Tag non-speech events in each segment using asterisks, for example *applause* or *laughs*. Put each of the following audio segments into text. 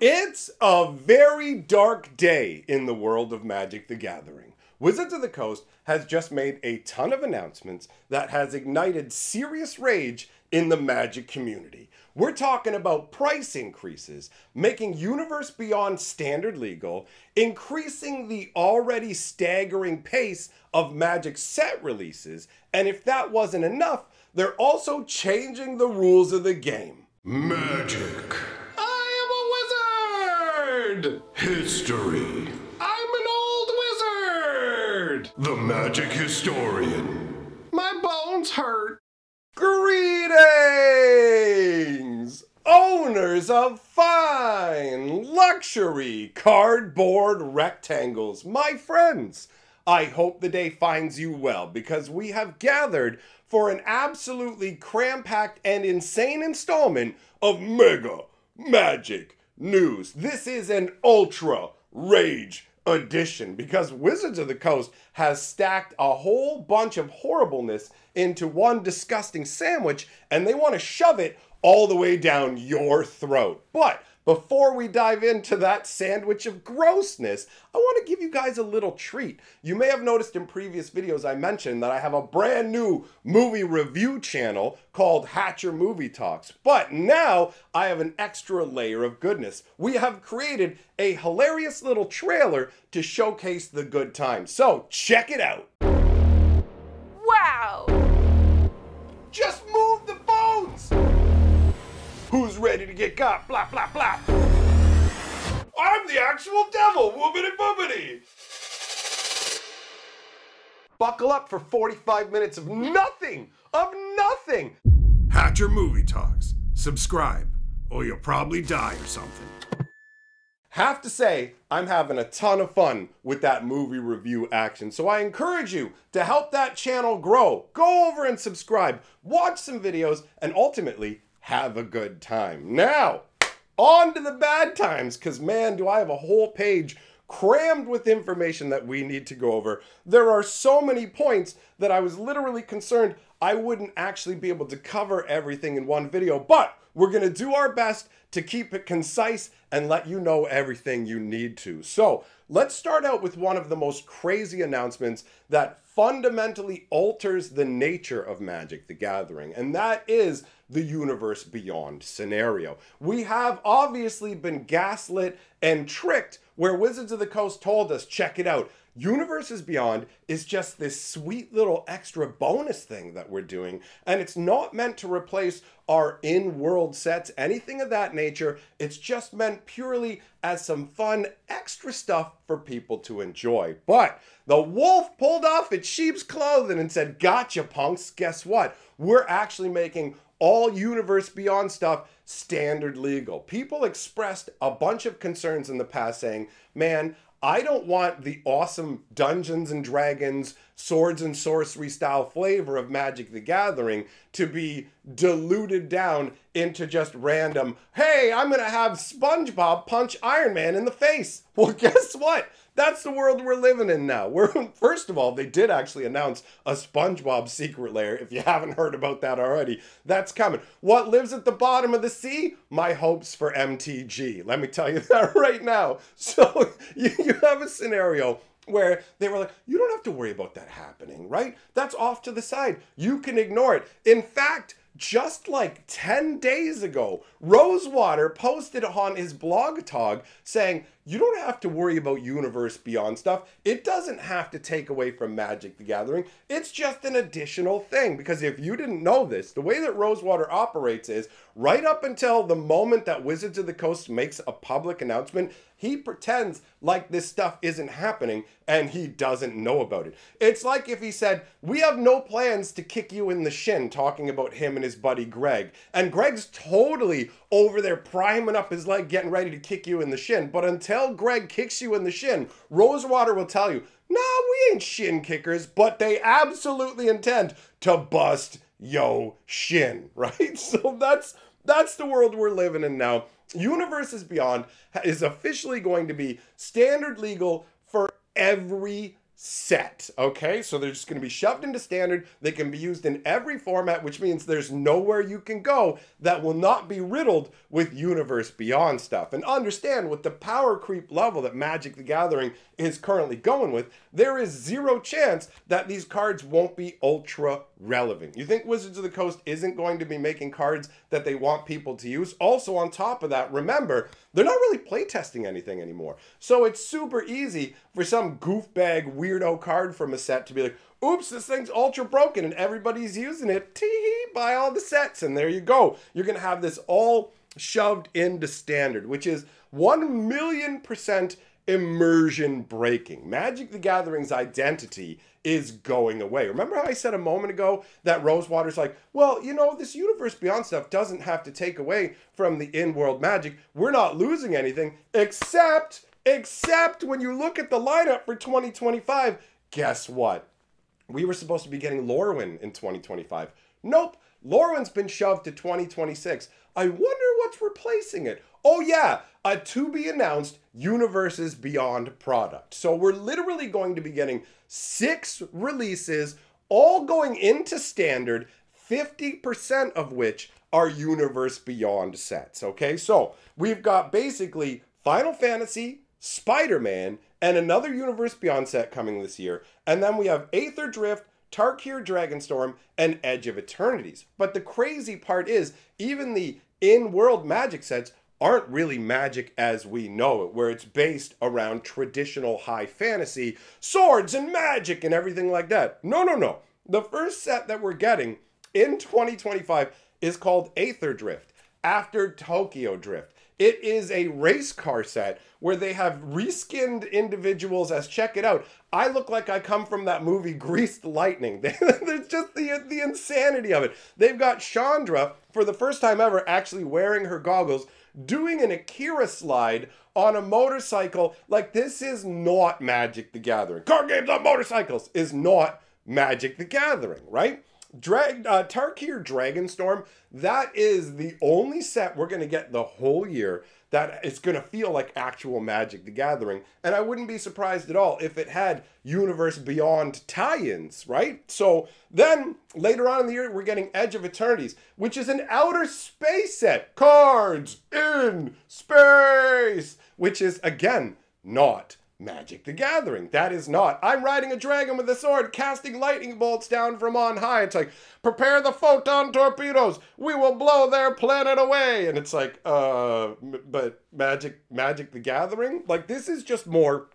It's a very dark day in the world of Magic the Gathering. Wizards of the Coast has just made a ton of announcements that has ignited serious rage in the Magic community. We're talking about price increases, making Universe Beyond standard legal, increasing the already staggering pace of Magic set releases, and if that wasn't enough, they're also changing the rules of the game. Magic. I am a wizard! History. I'm an old wizard! The magic historian. My bones hurt. Greetings! Owners of fine luxury cardboard rectangles, my friends. I hope the day finds you well because we have gathered for an absolutely cram packed and insane installment of Mega Magic News. This is an ultra rage edition because Wizards of the Coast has stacked a whole bunch of horribleness into one disgusting sandwich and they want to shove it all the way down your throat. But before we dive into that sandwich of grossness, I want to give you guys a little treat. You may have noticed in previous videos I mentioned that I have a brand new movie review channel called Hatcher Movie Talks. But now I have an extra layer of goodness. We have created a hilarious little trailer to showcase the good times. So check it out. Ready to get got? Blah, blah, blah. I'm the actual devil, whoopity boopity. Buckle up for 45 minutes of nothing, of nothing. Hatcher Movie Talks. Subscribe, or you'll probably die or something. Have to say, I'm having a ton of fun with that movie review action. So I encourage you to help that channel grow. Go over and subscribe, watch some videos, and ultimately have a good time. Now, on to the bad times, because man, do I have a whole page crammed with information that we need to go over. There are so many points that I was literally concerned I wouldn't actually be able to cover everything in one video, but we're going to do our best to keep it concise and let you know everything you need to. So, let's start out with one of the most crazy announcements that fundamentally alters the nature of Magic the Gathering, and that is the Universe Beyond scenario. We have obviously been gaslit and tricked where Wizards of the Coast told us, check it out. Universes Beyond is just this sweet little extra bonus thing that we're doing, and it's not meant to replace our in world sets, anything of that nature. It's just meant purely as some fun extra stuff for people to enjoy. But the wolf pulled off its sheep's clothing and said, Gotcha, punks. Guess what? We're actually making all Universe Beyond stuff standard legal. People expressed a bunch of concerns in the past saying, man, I don't want the awesome Dungeons and Dragons, swords and sorcery style flavor of Magic the Gathering to be diluted down into just random, hey, I'm going to have SpongeBob punch Iron Man in the face. *laughs* Well, guess what? That's the world we're living in now. We're *laughs* first of all, they did actually announce a SpongeBob secret lair. If you *laughs* haven't heard about that already, that's coming. What lives at the bottom of the sea? My hopes for MTG. Let me tell you *laughs* that right now. So you, you have a scenario where they were like, you don't have to worry about that happening, right? That's off to the side. You can ignore it. In fact, just like 10 days ago, Rosewater posted on his blog talk saying, you don't have to worry about Universe Beyond stuff. It doesn't have to take away from Magic the Gathering. It's just an additional thing. Because if you didn't know this, the way that Rosewater operates is right up until the moment that Wizards of the Coast makes a public announcement, he pretends like this stuff isn't happening and he doesn't know about it. It's like if he said, We have no plans to kick you in the shin, talking about him and his buddy Greg. And Greg's totally over there priming up his leg, getting ready to kick you in the shin. But until Greg kicks you in the shin, Rosewater will tell you, Nah, we ain't shin kickers, but they absolutely intend to bust yo shin, *laughs* right? So that's that's the world we're living in now. Universes Beyond is officially going to be standard legal for every set. Okay, so they're just going to be shoved into standard. They can be used in every format, which means there's nowhere you can go that will not be riddled with Universe Beyond stuff. And understand with the power creep level that Magic the Gathering is currently going with, there is zero chance that these cards won't be ultra relevant. You think Wizards of the Coast isn't going to be making cards that they want people to use? Also, on top of that, remember, they're not really playtesting anything anymore. So it's super easy for some goofbag weirdo card from a set to be like, oops, this thing's ultra broken and everybody's using it. Tee hee, buy all the sets. And there you go. You're going to have this all shoved into standard, which is 1 million percent immersion breaking. Magic the Gathering's identity is going away. Remember how I said a moment ago that Rosewater's like, well, you know, this universe beyond stuff doesn't have to take away from the in-world magic. We're not losing anything except except when you look at the lineup for 2025, guess what? We were supposed to be getting Lorwyn in 2025. Nope. Lorwyn's been shoved to 2026. I wonder what's replacing it. Oh, yeah, a to be announced Universes Beyond product. So we're literally going to be getting six releases, all going into standard, 50% of which are Universe Beyond sets. Okay, so we've got basically Final Fantasy, Spider Man, and another Universe Beyond set coming this year. And then we have Aether Drift, Tarkir Dragonstorm, and Edge of Eternities. But the crazy part is, even the in world magic sets aren't really magic as we know it, where it's based around traditional high fantasy, swords and magic and everything like that. No, no, no. The first set that we're getting in 2025 is called Aether Drift, after Tokyo Drift. It is a race car set where they have reskinned individuals as check it out. I look like I come from that movie Greased Lightning. *laughs* It's just the the insanity of it. They've got Chandra for the first time ever actually wearing her goggles doing an Akira slide on a motorcycle. Like, this is not Magic the Gathering. Card games on motorcycles is not Magic the Gathering, right? Drag uh, Tarkir Dragonstorm, that is the only set we're going to get the whole year that it's going to feel like actual Magic the Gathering. And I wouldn't be surprised at all if it had Universe Beyond tie ins, right? So then later on in the year, we're getting Edge of Eternities, which is an outer space set. Cards in space, which is again not Magic the Gathering. That is not. I'm riding a dragon with a sword, casting lightning bolts down from on high. It's like, prepare the photon torpedoes. We will blow their planet away. And it's like, uh, but Magic, Magic the Gathering? Like, this is just more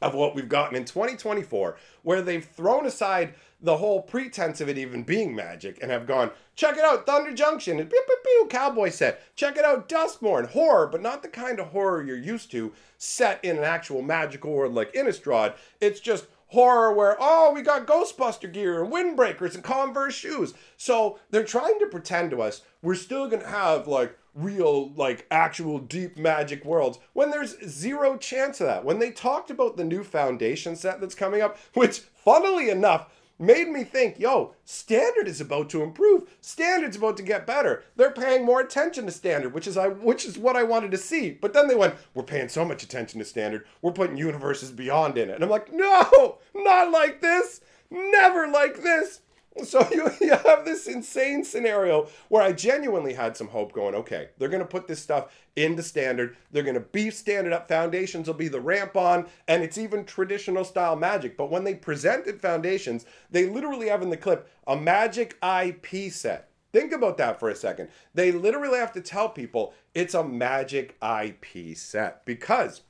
of what we've gotten in 2024, where they've thrown aside the whole pretense of it even being magic and have gone, check it out, Thunder Junction and pew pew pew cowboy set. Check it out, Duskmourn, horror, but not the kind of horror you're used to, set in an actual magical world like Innistrad. It's just horror where, oh, we got Ghostbuster gear and windbreakers and Converse shoes. So they're trying to pretend to us we're still gonna have like real, like actual deep magic worlds when there's zero chance of that. When they talked about the new foundation set that's coming up, *laughs* which funnily enough, made me think, yo, standard is about to improve. Standard's about to get better. They're paying more attention to standard, which is I which is what I wanted to see. But then they went, we're paying so much attention to standard, we're putting universes beyond in it. And I'm like, no, not like this. Never like this. So *laughs* you, you have this insane scenario where I genuinely had some hope going, okay, they're going to put this stuff into standard. They're going to beef standard up. Foundations will be the ramp on, and it's even traditional style magic. But when they presented Foundations, they literally have in the clip a magic IP set. Think about that for a second. They literally have to tell people it's a magic IP set because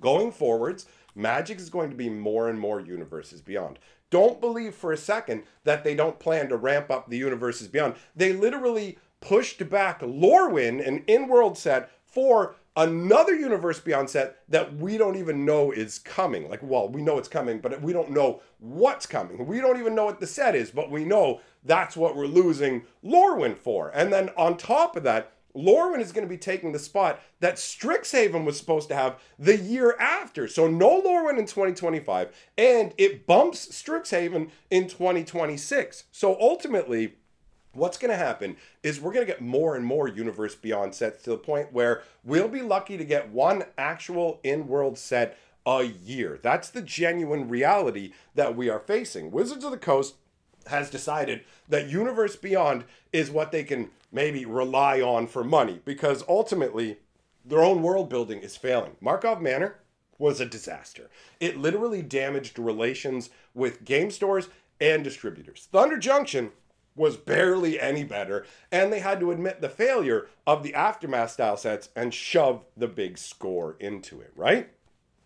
going forwards, Magic is going to be more and more universes beyond. Don't believe for a second that they don't plan to ramp up the universes beyond. They literally pushed back Lorwyn, an in world set, for another universe beyond set that we don't even know is coming. Like, well, we know it's coming, but we don't know what's coming. We don't even know what the set is, but we know that's what we're losing Lorwyn for. And then on top of that, Lorwyn is going to be taking the spot that Strixhaven was supposed to have the year after. So no Lorwyn in 2025, and it bumps Strixhaven in 2026. So ultimately, what's going to happen is we're going to get more and more Universe Beyond sets to the point where we'll be lucky to get one actual in world set a year. That's the genuine reality that we are facing. Wizards of the Coast has decided that Universe Beyond is what they can maybe rely on for money because ultimately their own world building is failing. Markov Manor was a disaster. It literally damaged relations with game stores and distributors. Thunder Junction was barely any better, and they had to admit the failure of the Aftermath style sets and shove the big score into it, right?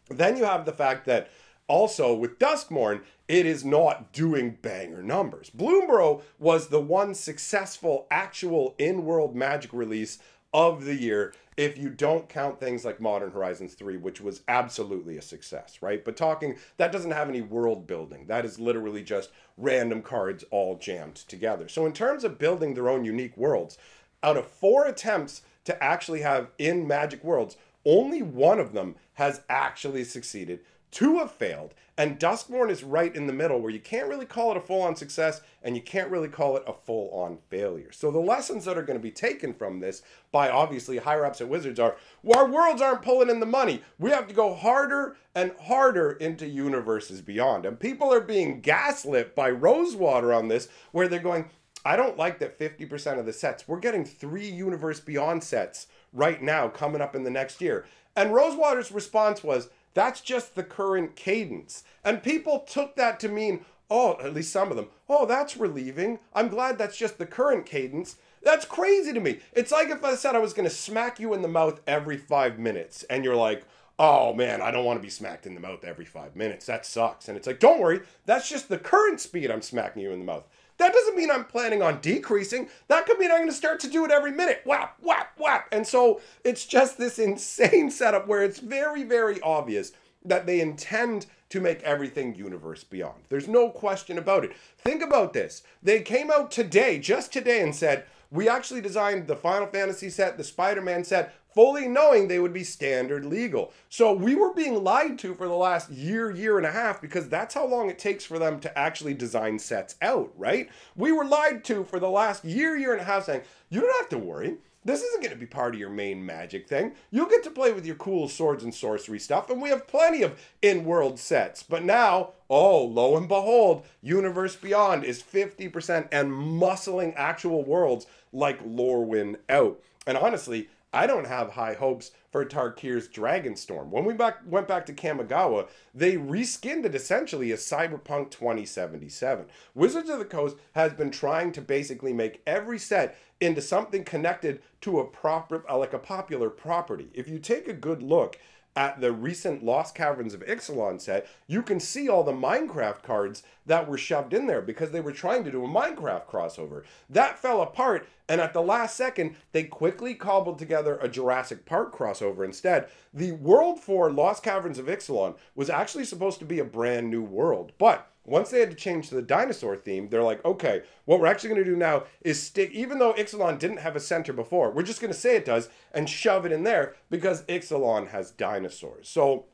Then you have the fact that also with Duskmourn, it is not doing banger numbers. Bloomburrow was the one successful actual in world magic release of the year if you don't count things like Modern Horizons 3, which was absolutely a success, right? But talking, that doesn't have any world building. That is literally just random cards all jammed together. So, in terms of building their own unique worlds, out of four attempts to actually have in Magic Worlds, only one of them has actually succeeded. Two have failed, and Duskmourn is right in the middle where you can't really call it a full on success and you can't really call it a full on failure. So, the lessons that are going to be taken from this by obviously higher ups at Wizards are well, our worlds aren't pulling in the money. We have to go harder and harder into universes beyond. And people are being gaslit by Rosewater on this, where they're going, I don't like that 50% of the sets, we're getting three Universe Beyond sets right now coming up in the next year. And Rosewater's response was, that's just the current cadence. And people took that to mean, oh, at least some of them, oh, that's relieving. I'm glad that's just the current cadence. That's crazy to me. It's like if I said I was going to smack you in the mouth every five minutes, and you're like, oh man, I don't want to be smacked in the mouth every five minutes. That sucks. And it's like, don't worry, that's just the current speed I'm smacking you in the mouth. That doesn't mean I'm planning on decreasing. That could mean I'm going to start to do it every minute. Whap, whap, whap. And so it's just this *laughs* insane setup where it's very, very obvious that they intend to make everything universe beyond. There's no question about it. Think about this. They came out today, just today, and said, we actually designed the Final Fantasy set, the Spider Man set, fully knowing they would be standard legal. So we were being lied to for the last year, year and a half, because that's how long it takes for them to actually design sets out, right? We were lied to for the last year, year and a half saying, you don't have to worry. This isn't going to be part of your main magic thing. You'll get to play with your cool swords and sorcery stuff, and we have plenty of in world sets. But now, oh, lo and behold, Universe Beyond is 50% and muscling actual worlds like Lorwyn out. And honestly, I don't have high hopes for Tarkir's Dragonstorm. When we back, went back to Kamigawa, they reskinned it essentially as Cyberpunk 2077. Wizards of the Coast has been trying to basically make every set into something connected to a proper, like a popular property. If you take a good look at the recent Lost Caverns of Ixalan set, you can see all the Minecraft cards that were shoved in there because they were trying to do a Minecraft crossover. That fell apart, and at the last second, they quickly cobbled together a Jurassic Park crossover instead. The world for Lost Caverns of Ixalan was actually supposed to be a brand new world, but once they had to change to the dinosaur theme, they're like, okay, what we're actually going to do now is stick, even though Ixalan didn't have a center before, we're just going to say it does and shove it in there because Ixalan has dinosaurs. So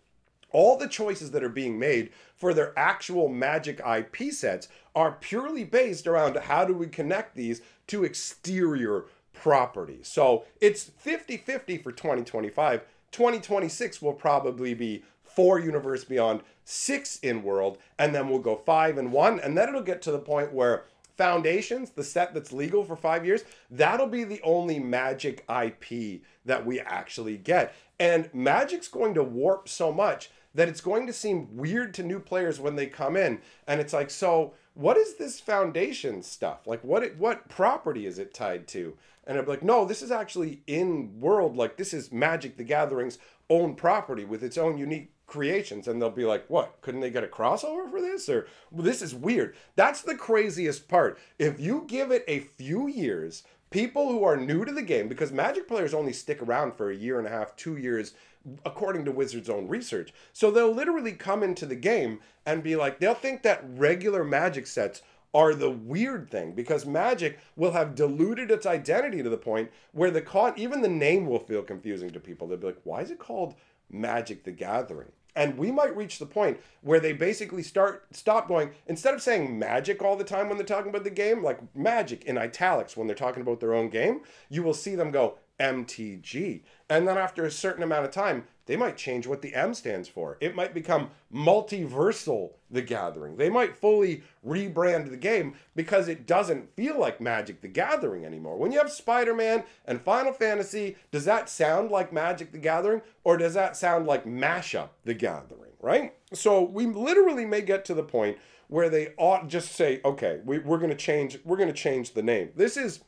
all the choices that are being made for their actual magic IP sets are purely based around how do we connect these to exterior properties. So it's 50 50 for 2025. 2026 will probably be four Universe Beyond, six in World, and then we'll go five and one. And then it'll get to the point where Foundations, the set that's legal for five years, that'll be the only Magic IP that we actually get. And Magic's going to warp so much that it's going to seem weird to new players when they come in. And it's like, so what is this foundation stuff? Like what it, what property is it tied to? And I'm like, no, this is actually in world. Like this is Magic the Gathering's own property with its own unique creations and they'll be like what? Couldn't they get a crossover for this? Or this is weird. That's the craziest part. If you give it a few years people who are new to the game because magic players only stick around for a year and a half two years according to wizards own research. So they'll literally come into the game and be like they'll think that regular magic sets are the weird thing because magic will have diluted its identity to the point where the con even the name will feel confusing to people. They'll be like why is it called Magic the Gathering. And we might reach the point where they basically start stop going instead of saying magic all the time when they're talking about the game, like magic in italics when they're talking about their own game, you will see them go MTG. And then after a certain amount of time, They might change what the M stands for. It might become multiversal the gathering. They might fully rebrand the game because it doesn't feel like Magic the Gathering anymore. When you have Spider Man and Final Fantasy, does that sound like Magic the Gathering or does that sound like Mashup the Gathering, right? So we literally may get to the point where they ought just say, okay, we, we're going to change, we're going to change the name. This is,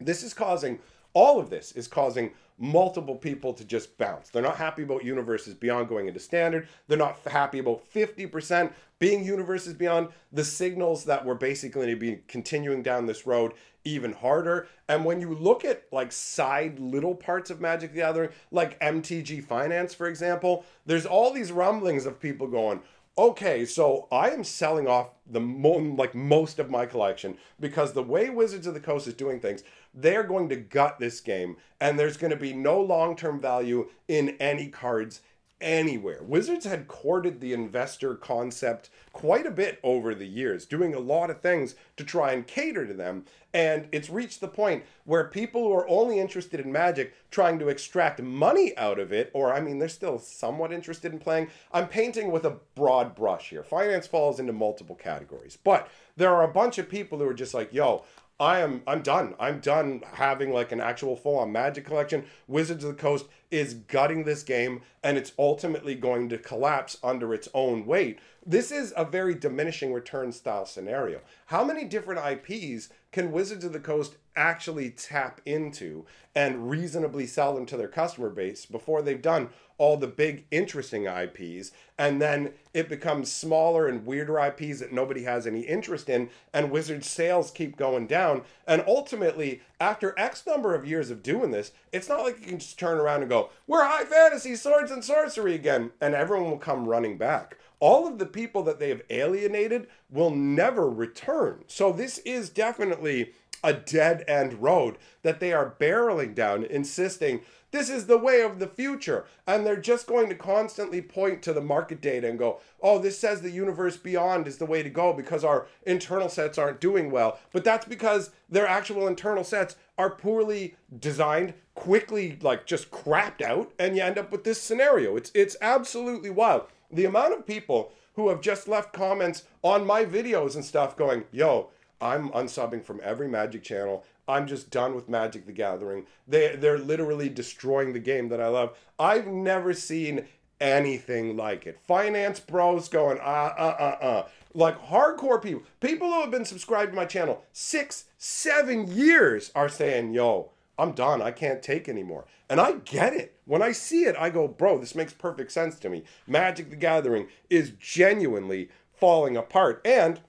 this is causing, all of this is causing multiple people to just bounce. They're not happy about universes beyond going into standard. They're not happy about 50% being universes beyond. The signals that we're basically going to be continuing down this road even harder. And when you look at like side little parts of Magic the Gathering, like MTG Finance, for example, there's all these rumblings of people going, okay, so I am selling off the mo- like most of my collection because the way Wizards of the Coast is doing things, they're going to gut this game and there's going to be no long-term value in any cards anywhere. Wizards had courted the investor concept quite a bit over the years, doing a lot of things to try and cater to them. And it's reached the point where people who are only interested in magic trying to extract money out of it, or I mean, they're still somewhat interested in playing. I'm painting with a broad brush here. Finance falls into multiple categories, but there are a bunch of people who are just like, yo, I am I'm done. I'm done having like an actual full on magic collection. Wizards of the Coast is gutting this game and it's ultimately going to collapse under its own weight. This is a very diminishing return style scenario. How many different IPs can Wizards of the Coast actually tap into and reasonably sell them to their customer base before they've done all the big interesting IPs and then it becomes smaller and weirder IPs that nobody has any interest in and Wizards sales keep going down. And ultimately after X number of years of doing this it's not like you can just turn around and go we're high fantasy swords and sorcery again and everyone will come running back. All of the people that they have alienated will never return. So this is definitely a dead end road that they are barreling down insisting this is the way of the future. And they're just going to constantly point to the market data and go, oh, this says the universe beyond is the way to go because our internal sets aren't doing well. But that's because their actual internal sets are poorly designed, quickly like just crapped out, and you end up with this scenario. It's it's absolutely wild. The amount of people who have just left comments on my videos and stuff going, yo, I'm unsubbing from every Magic channel. I'm just done with Magic the Gathering. They they're literally destroying the game that I love. I've never seen anything like it. Finance bros going uh uh uh uh. Like hardcore people, people who have been subscribed to my channel six, seven years are saying, "Yo, I'm done. I can't take anymore." And I get it. When I see it, I go, "Bro, this makes perfect sense to me." Magic the Gathering is genuinely falling apart, and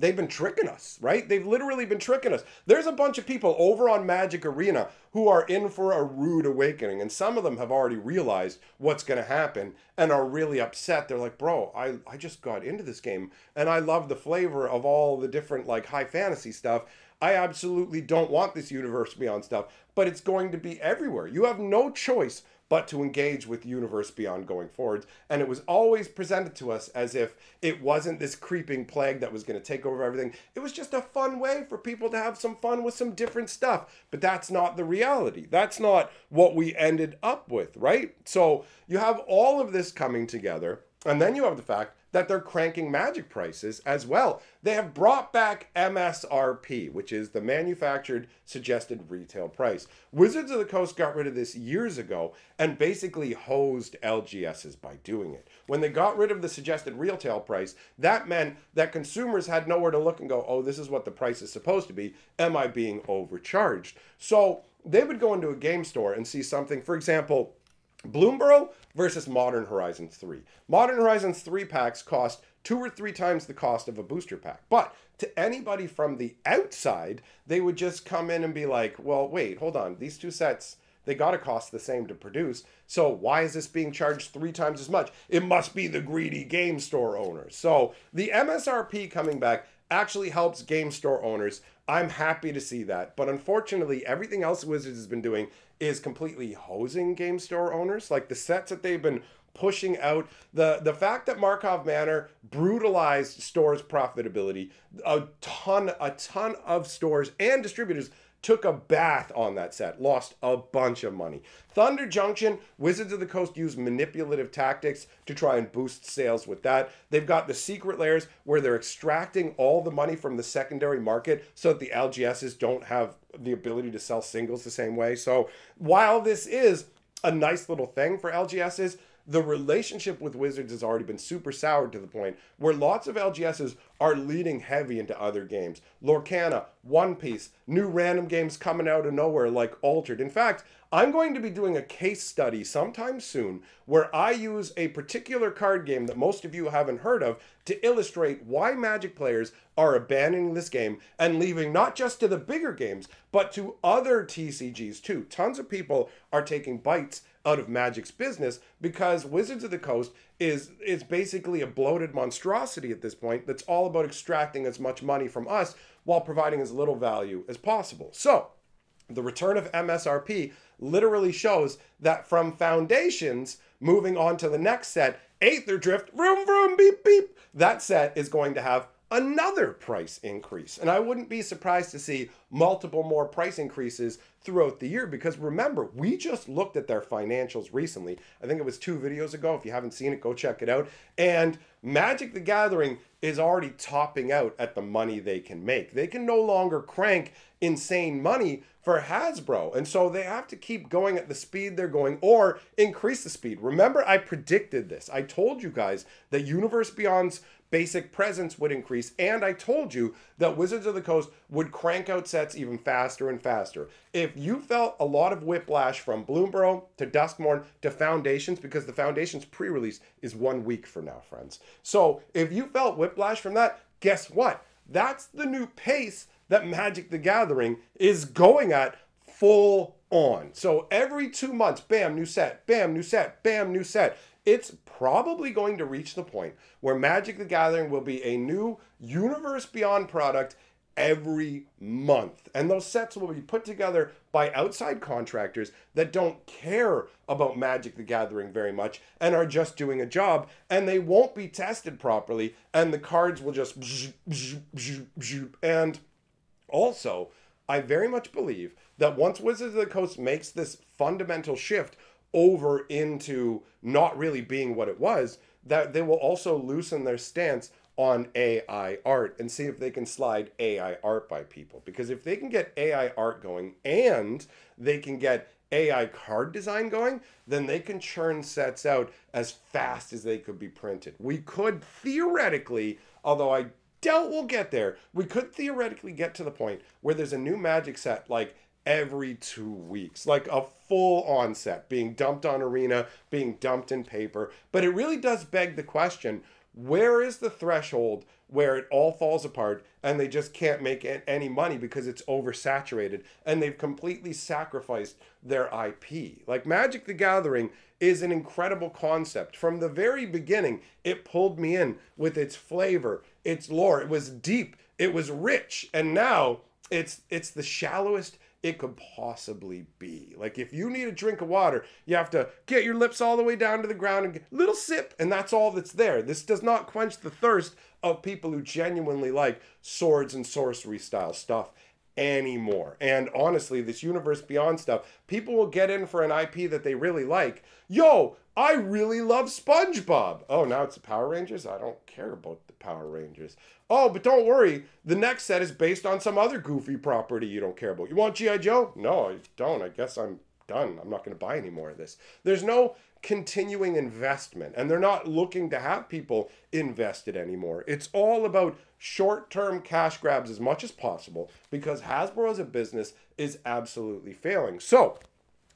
they've been tricking us, right? They've literally been tricking us. There's a bunch of people over on Magic Arena who are in for a rude awakening, and some of them have already realized what's going to happen and are really upset. They're like, bro, I, I just got into this game and I love the flavor of all the different like high fantasy stuff. I absolutely don't want this universe beyond stuff, but it's going to be everywhere. You have no choice but to engage with the Universe Beyond going forwards. And it was always presented to us as if it wasn't this creeping plague that was going to take over everything. It was just a fun way for people to have some fun with some different stuff. But that's not the reality. That's not what we ended up with, right? So you have all of this coming together. And then you have the fact that they're cranking magic prices as well. They have brought back MSRP, which is the manufactured suggested retail price. Wizards of the Coast got rid of this years ago and basically hosed LGSs by doing it. When they got rid of the suggested retail price, that meant that consumers had nowhere to look and go, oh, this is what the price is supposed to be. Am I being overcharged? So they would go into a game store and see something, for example, Bloomburrow versus Modern Horizons 3. Modern Horizons 3 packs cost two or three times the cost of a booster pack. But to anybody from the outside, they would just come in and be like, well, wait, hold on. These two sets, they got to cost the same to produce. So why is this being charged three times as much? It must be the greedy game store owners. So the MSRP coming back actually helps game store owners. I'm happy to see that. But unfortunately, everything else Wizards has been doing is completely hosing game store owners. Like the sets that they've been pushing out the the fact that Markov Manor brutalized stores profitability a ton a ton of stores and distributors took a bath on that set, lost a bunch of money. Thunder Junction, Wizards of the Coast use manipulative tactics to try and boost sales with that. They've got the secret lairs where they're extracting all the money from the secondary market so that the LGSs don't have the ability to sell singles the same way. So while this is a nice little thing for LGSs, the relationship with Wizards has already been super soured to the point where lots of LGSs are leading heavy into other games. Lorcana, One Piece, new random games coming out of nowhere like Altered. In fact, I'm going to be doing a case study sometime soon where I use a particular card game that most of you haven't heard of to illustrate why Magic players are abandoning this game and leaving not just to the bigger games, but to other TCGs too. Tons of people are taking bites out of Magic's business because Wizards of the Coast is is basically a bloated monstrosity at this point that's all about extracting as much money from us while providing as little value as possible. So, the return of MSRP literally shows that from foundations moving on to the next set, Aether Drift, vroom vroom beep beep, that set is going to have another price increase. And I wouldn't be surprised to see multiple more price increases throughout the year because remember, we just looked at their financials recently. I think it was two videos ago. If you haven't seen it, go check it out. And Magic the Gathering is already topping out at the money they can make. They can no longer crank insane money for Hasbro. And so they have to keep going at the speed they're going or increase the speed. Remember, I predicted this. I told you guys that Universe Beyond's basic presence would increase. And I told you that Wizards of the Coast would crank out sets even faster and faster. If you felt a lot of whiplash from Bloomburrow to Duskmourn to Foundations, because the Foundations pre release is one week from now, friends. So if you felt whiplash from that, guess what? That's the new pace that Magic the Gathering is going at full on. So every two months, bam, new set, bam, new set, bam, new set it's probably going to reach the point where Magic the Gathering will be a new Universe Beyond product every month. And those sets will be put together by outside contractors that don't care about Magic the Gathering very much and are just doing a job and they won't be tested properly and the cards will just and also I very much believe that once Wizards of the Coast makes this fundamental shift over into not really being what it was, that they will also loosen their stance on AI art and see if they can slide AI art by people. Because if they can get AI art going and they can get AI card design going, then they can churn sets out as fast as they could be printed. We could theoretically, although I doubt we'll get there, we could theoretically get to the point where there's a new magic set like every two weeks, like a full onset being dumped on Arena, being dumped in paper. But it really does beg the question where is the threshold where it all falls apart and they just can't make any money because it's oversaturated and they've completely sacrificed their IP? Like Magic the Gathering is an incredible concept. From the very beginning, it pulled me in with its flavor, its lore. It was deep, it was rich, and now it's it's the shallowest it could possibly be. Like if you need a drink of water, you have to get your lips all the way down to the ground and get a little sip, and that's all that's there. This does not quench the thirst of people who genuinely like swords and sorcery style stuff anymore. And honestly, this universe beyond stuff, people will get in for an IP that they really like. Yo, I really love SpongeBob. Oh, now it's the Power Rangers? I don't care about the Power Rangers. Oh, but don't worry, the next set is based on some other goofy property you don't care about. You want G.I. Joe? No, I don't. I guess I'm done. I'm not going to buy any more of this. There's no continuing investment, and they're not looking to have people invested anymore. It's all about short term cash grabs as much as possible because Hasbro as a business is absolutely failing. So,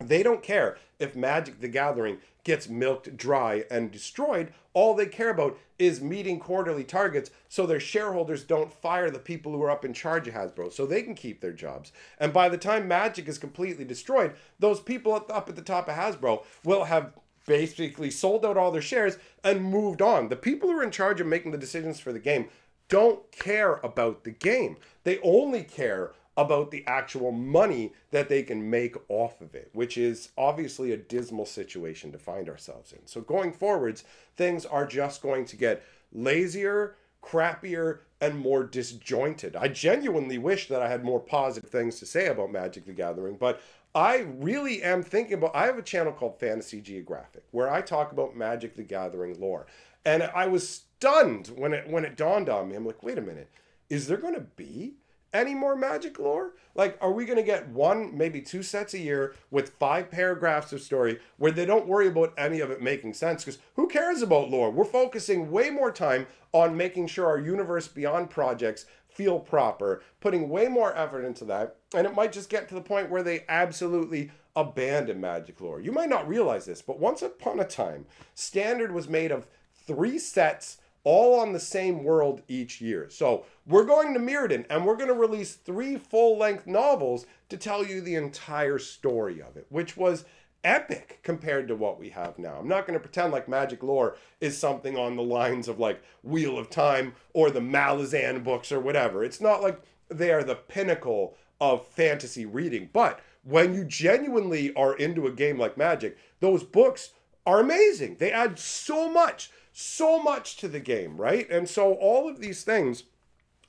they don't care if Magic the Gathering gets milked dry and destroyed. All they care about is meeting quarterly targets so their shareholders don't fire the people who are up in charge of Hasbro so they can keep their jobs. And by the time Magic is completely destroyed, those people up at the top of Hasbro will have basically sold out all their shares and moved on. The people who are in charge of making the decisions for the game don't care about the game. They only care about the actual money that they can make off of it, which is obviously a dismal situation to find ourselves in. So going forwards, things are just going to get lazier, crappier and more disjointed. I genuinely wish that I had more positive things to say about Magic the Gathering, but I really am thinking about I have a channel called Fantasy Geographic where I talk about Magic the Gathering lore. And I was stunned when it when it dawned on me. I'm like, "Wait a minute. Is there going to be any more magic lore? Like, are we going to get one, maybe two sets a year with five paragraphs of story where they don't worry about any of it making sense? Because who cares about lore? We're focusing way more time on making sure our Universe Beyond projects feel proper, putting way more effort into that. And it might just get to the point where they absolutely abandon magic lore. You might not realize this, but once upon a time, Standard was made of three sets all on the same world each year. So we're going to Mirrodin and we're going to release three full length novels to tell you the entire story of it, which was epic compared to what we have now. I'm not going to pretend like magic lore is something on the lines of like Wheel of Time or the Malazan books or whatever. It's not like they are the pinnacle of fantasy reading, but when you genuinely are into a game like Magic, those books are amazing. They add so much so much to the game, right? And so all of these things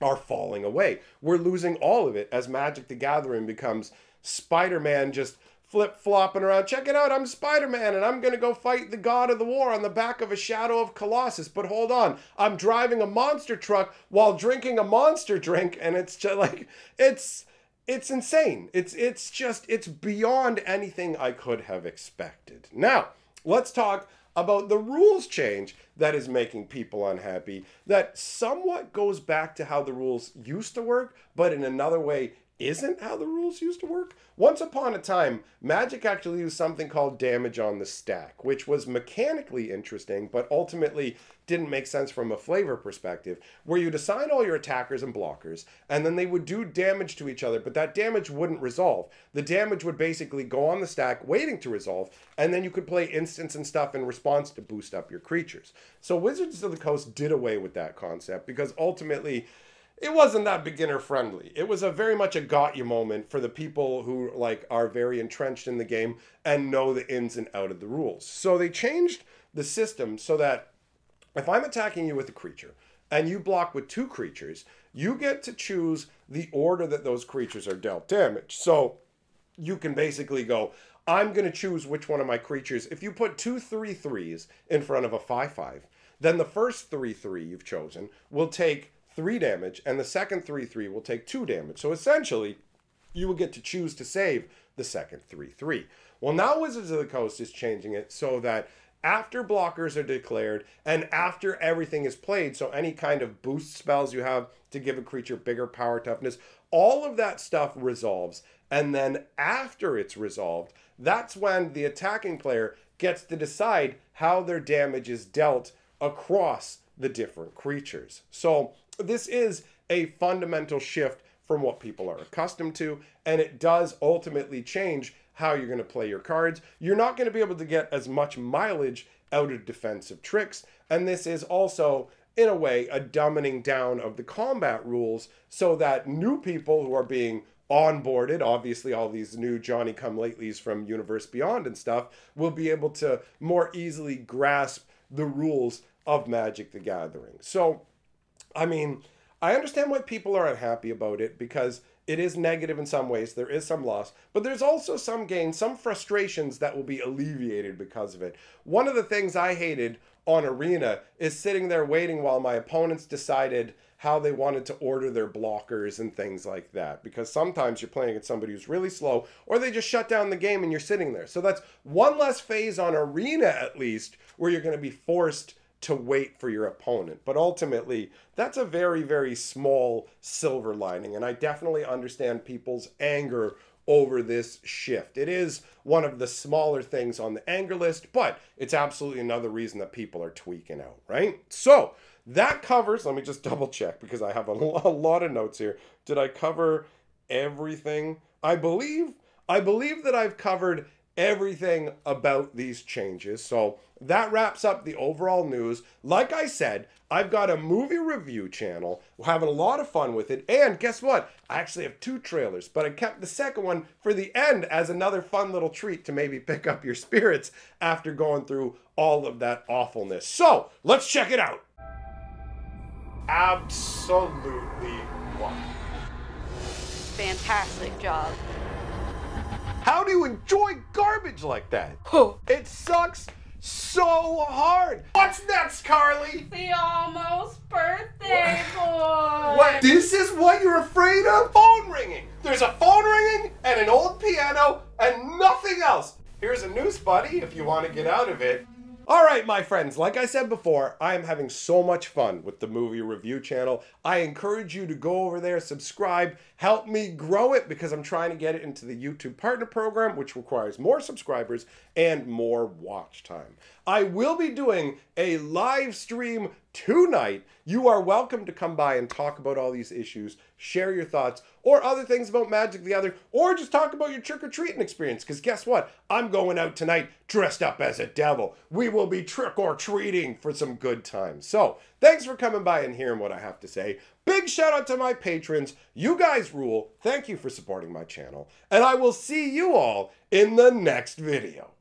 are falling away. We're losing all of it as Magic the Gathering becomes Spider Man just flip flopping around. Check it out, I'm Spider Man and I'm gonna go fight the god of the war on the back of a Shadow of Colossus. But hold on, I'm driving a monster truck while drinking a monster drink, and it's just like, it's. It's insane. It's it's just it's beyond anything I could have expected. Now, let's talk about the rules change that is making people unhappy that somewhat goes back to how the rules used to work, but in another way isn't how the rules used to work. Once upon a time, Magic actually used something called damage on the stack, which was mechanically interesting, but ultimately didn't make sense from a flavor perspective, where you'd assign all your attackers and blockers, and then they would do damage to each other, but that damage wouldn't resolve. The damage would basically go on the stack, waiting to resolve, and then you could play instants and stuff in response to boost up your creatures. So Wizards of the Coast did away with that concept because ultimately it wasn't that beginner friendly. It was a very much a got you moment for the people who like are very entrenched in the game and know the ins and out of the rules. So they changed the system so that if I'm attacking you with a creature and you block with two creatures, you get to choose the order that those creatures are dealt damage. So you can basically go, I'm going to choose which one of my creatures. If you put two three threes in front of a five five, then the first three three you've chosen will take three damage, and the second three three will take two damage. So essentially, you will get to choose to save the second three three. Well, now Wizards of the Coast is changing it so that after blockers are declared and after everything is played, so any kind of boost spells you have to give a creature bigger power toughness, all of that stuff resolves. And then after it's resolved, that's when the attacking player gets to decide how their damage is dealt across the different creatures. So this is a fundamental shift from what people are accustomed to, and it does ultimately change how you're going to play your cards. You're not going to be able to get as much mileage out of defensive tricks, and this is also in a way a dumbing down of the combat rules so that new people who are being onboarded obviously all these new johnny come latelys from universe beyond and stuff will be able to more easily grasp the rules of magic the gathering so i mean i understand why people are unhappy about it because it is negative in some ways. There is some loss, but there's also some gain, some frustrations that will be alleviated because of it. One of the things I hated on Arena is sitting there waiting while my opponents decided how they wanted to order their blockers and things like that. Because sometimes you're playing against somebody who's really slow, or they just shut down the game and you're sitting there. So that's one less phase on Arena, at least, where you're going to be forced to wait for your opponent. But ultimately, that's a very, very small silver lining. And I definitely understand people's anger over this shift. It is one of the smaller things on the anger list, but it's absolutely another reason that people are tweaking out, right? So that covers, let me just double check because I have a, *laughs* lot of notes here. Did I cover everything? I believe I believe that I've covered everything about these changes. So that wraps up the overall news. Like I said, I've got a movie review channel. We're having a lot of fun with it. And guess what? I actually have two trailers, but I kept the second one for the end as another fun little treat to maybe pick up your spirits after going through all of that awfulness. So let's check it out. absolutely love. Fantastic job. How do you enjoy garbage like that? Oh. It sucks so hard. What's next, Carly? The almost birthday boy. What? This is what you're afraid of? Phone ringing. There's a phone ringing and an old piano and nothing else. Here's a noose, buddy, if you want to get out of it. All right, my friends, like I said before, I am having so much fun with the movie review channel. I encourage you to go over there, subscribe, help me grow it because I'm trying to get it into the YouTube Partner Program, which requires more subscribers and more watch time. I will be doing a live stream tonight. You are welcome to come by and talk about all these issues, share your thoughts, or other things about Magic the Other, or just talk about your trick or treating experience. Because guess what? I'm going out tonight dressed up as a devil. We will be trick or treating for some good times. So, thanks for coming by and hearing what I have to say. Big shout out to my patrons. You guys rule. Thank you for supporting my channel. And I will see you all in the next video.